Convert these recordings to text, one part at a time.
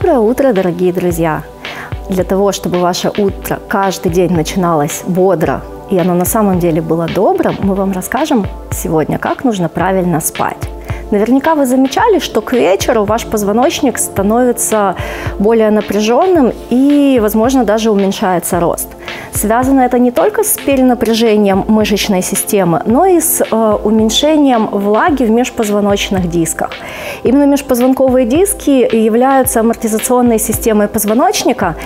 Доброе утро, дорогие друзья! Для того, чтобы ваше утро каждый день начиналось бодро и оно на самом деле было добрым, мы вам расскажем сегодня, как нужно правильно спать. Наверняка вы замечали, что к вечеру ваш позвоночник становится более напряженным и, возможно, даже уменьшается рост. Связано это не только с перенапряжением мышечной системы, но и с э, уменьшением влаги в межпозвоночных дисках. Именно межпозвонковые диски являются амортизационной системой позвоночника,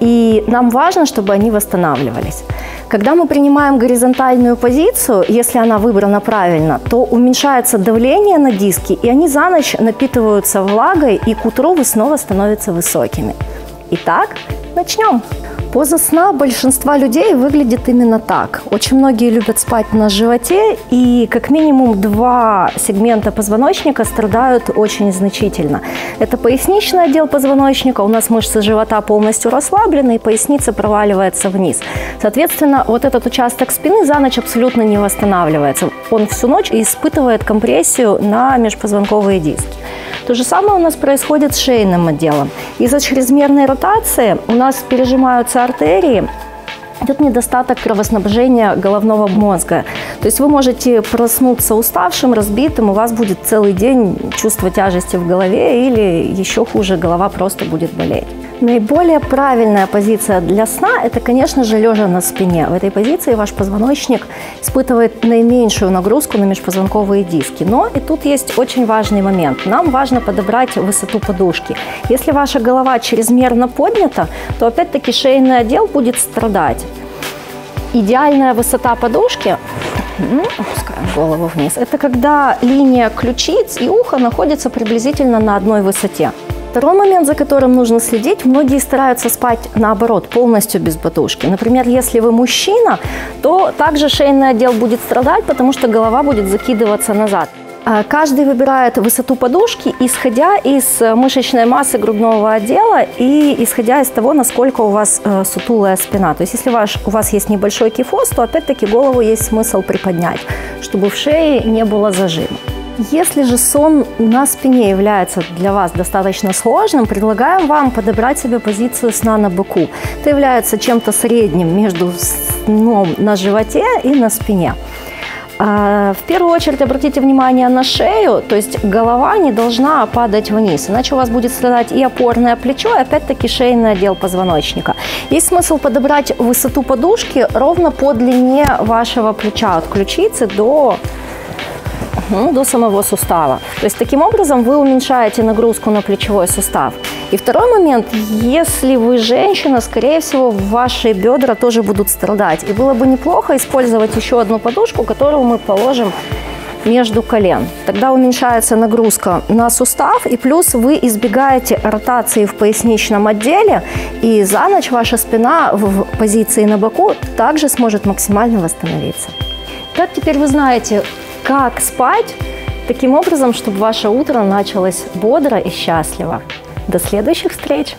и нам важно, чтобы они восстанавливались. Когда мы принимаем горизонтальную позицию, если она выбрана правильно, то уменьшается давление на диски, и они за ночь напитываются влагой, и к утру вы снова становятся высокими. Итак, начнем. Поза сна большинства людей выглядит именно так. Очень многие любят спать на животе, и как минимум два сегмента позвоночника страдают очень значительно. Это поясничный отдел позвоночника, у нас мышцы живота полностью расслаблены, и поясница проваливается вниз. Соответственно, вот этот участок спины за ночь абсолютно не восстанавливается. Он всю ночь испытывает компрессию на межпозвонковые диски. То же самое у нас происходит с шейным отделом. Из-за чрезмерной ротации у нас пережимаются артерии, идет недостаток кровоснабжения головного мозга. То есть вы можете проснуться уставшим, разбитым, у вас будет целый день чувство тяжести в голове или еще хуже, голова просто будет болеть. Наиболее правильная позиция для сна – это, конечно же, лежа на спине. В этой позиции ваш позвоночник испытывает наименьшую нагрузку на межпозвонковые диски. Но и тут есть очень важный момент. Нам важно подобрать высоту подушки. Если ваша голова чрезмерно поднята, то опять-таки шейный отдел будет страдать. Идеальная высота подушки опускаем голову вниз. Это когда линия ключиц и уха находятся приблизительно на одной высоте. Второй момент, за которым нужно следить, многие стараются спать наоборот, полностью без подушки. Например, если вы мужчина, то также шейный отдел будет страдать, потому что голова будет закидываться назад. А каждый выбирает высоту подушки, исходя из мышечной массы грудного отдела и исходя из того, насколько у вас э, сутулая спина. То есть если ваш, у вас есть небольшой кифоз, то опять-таки голову есть смысл приподнять, чтобы в шее не было зажима. Если же сон на спине является для вас достаточно сложным, предлагаем вам подобрать себе позицию сна на боку. Это является чем-то средним между сном на животе и на спине. А, в первую очередь обратите внимание на шею, то есть голова не должна падать вниз, иначе у вас будет страдать и опорное плечо, и опять-таки шейный отдел позвоночника. Есть смысл подобрать высоту подушки ровно по длине вашего плеча, от ключицы до ну, до самого сустава. То есть таким образом вы уменьшаете нагрузку на плечевой сустав. И второй момент, если вы женщина, скорее всего, ваши бедра тоже будут страдать. И было бы неплохо использовать еще одну подушку, которую мы положим между колен. Тогда уменьшается нагрузка на сустав, и плюс вы избегаете ротации в поясничном отделе, и за ночь ваша спина в позиции на боку также сможет максимально восстановиться. Так теперь вы знаете, как спать таким образом, чтобы ваше утро началось бодро и счастливо. До следующих встреч!